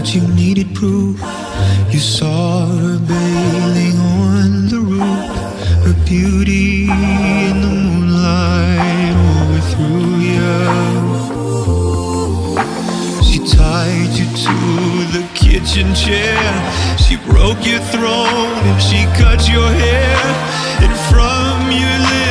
but you needed proof. You saw her bailing on the roof, her beauty in the moonlight overthrew you. She tied you to the kitchen chair. She broke your throne and she cut your hair. And from your lips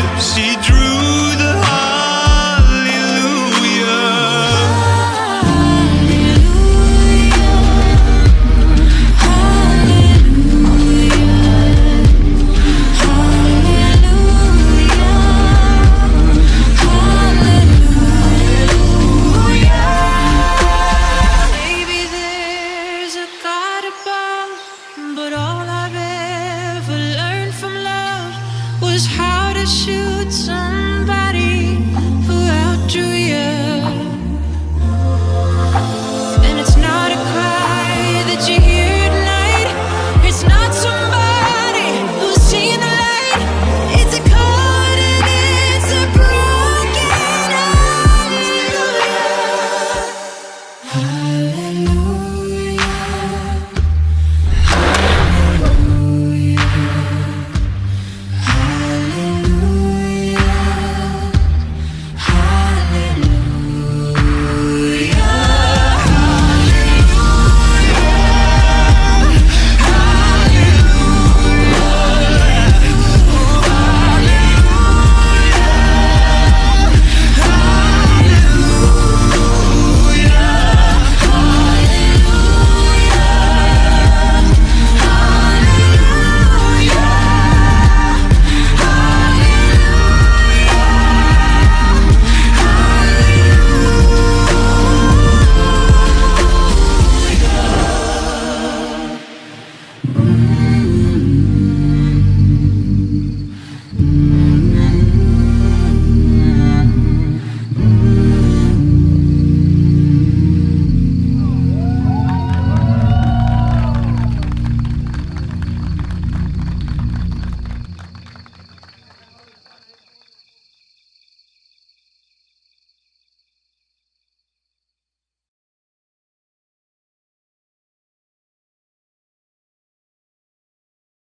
Was how to shoot somebody